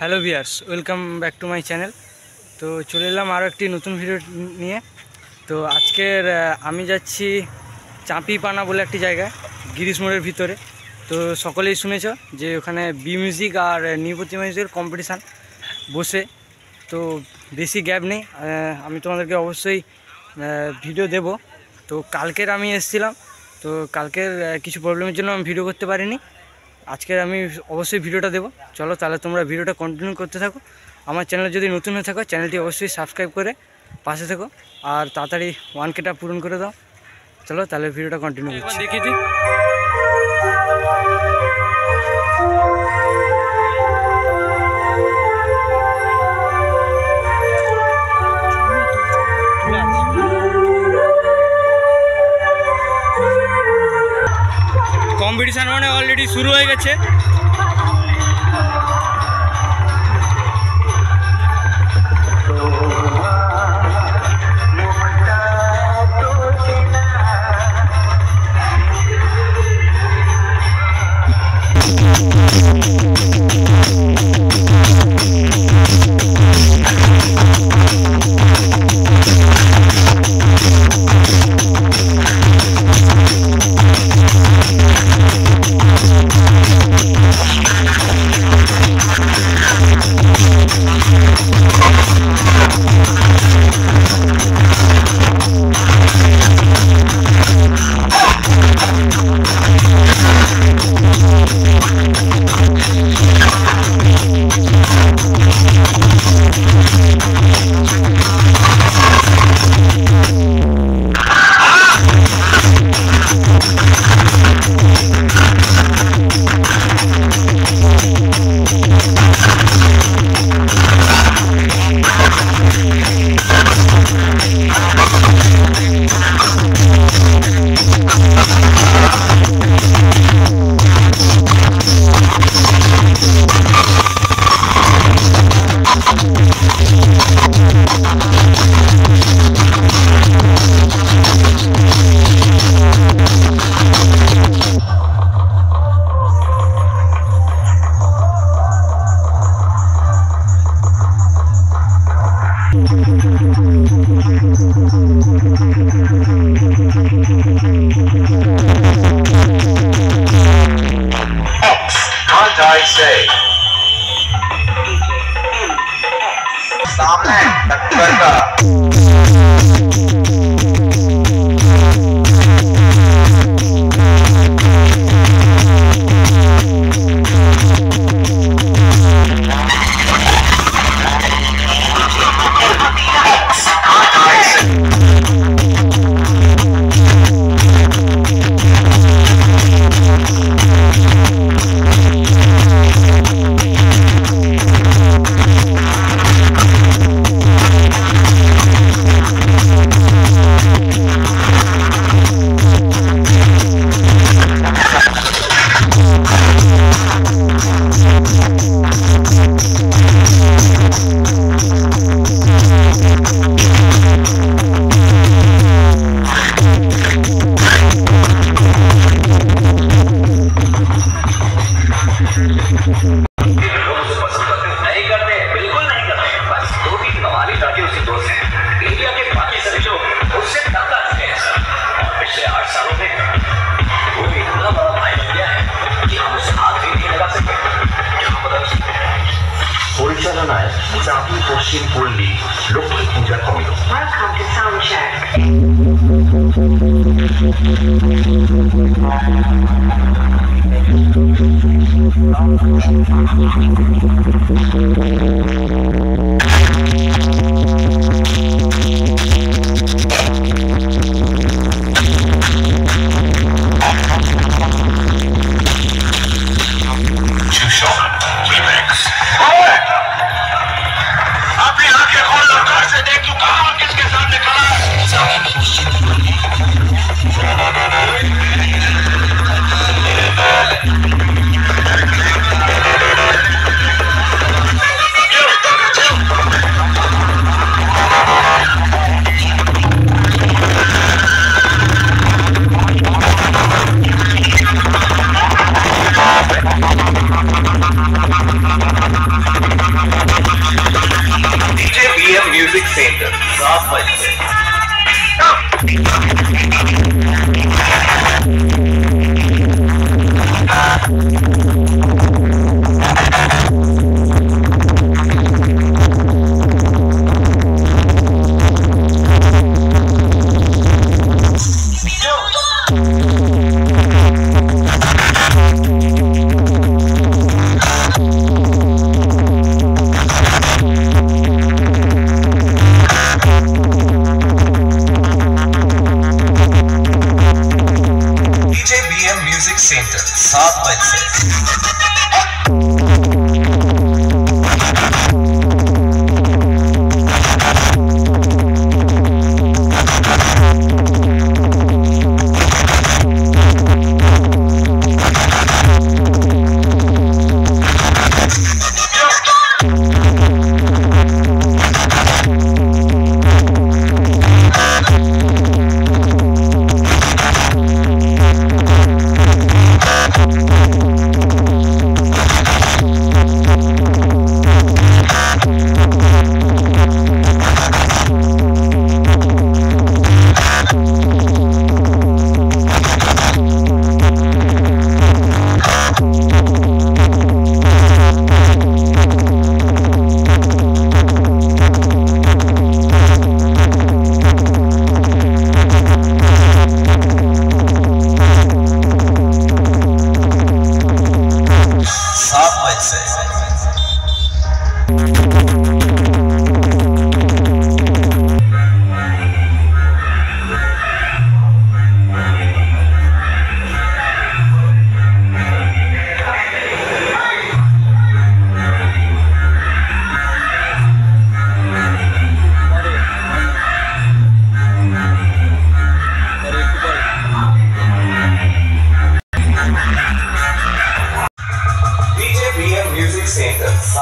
Hello viewers welcome back to my channel. তো চলে এলাম আরও একটি নতুন ভিডিও নিয়ে। তো আজকের আমি যাচ্ছি চাঁপিপানা বলে একটি জায়গায়, গিরিশ মোড়ের ভিতরে। তো সকলেই শুনেছ যে ওখানে বি মিউজিক আর নিপতি মিউজিকের কম্পিটিশান বসে। তো বেশি গ্যাপ নেই আমি তোমাদেরকে অবশ্যই ভিডিও দেব। তো কালকের আমি এসেছিলাম, তো কালকের কিছু প্রবলেমের জন্য আমি ভিডিও করতে পারিনি। আজকের আমি অবশ্যই ভিডিওটা দেবো। চলো তাহলে তোমরা ভিডিওটা কন্টিনিউ করতে থাকো। আমার চ্যানেল যদি নতুন হয়ে থাকো চ্যানেলটি অবশ্যই সাবস্ক্রাইব করে পাশে থেকো। আর তাড়াতাড়ি ওয়ান কেটা পূরণ করে দাও। চলো তাহলে ভিডিওটা কন্টিনিউ করছি। দেখিয়ে কম্পিটিশান মানে অলরেডি শুরু হয়ে গেছে। I say? सामने टक्कर का machine only, local Puja Comic. Welcome to Soundcheck. Centre सात बजे से।